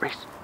Reese.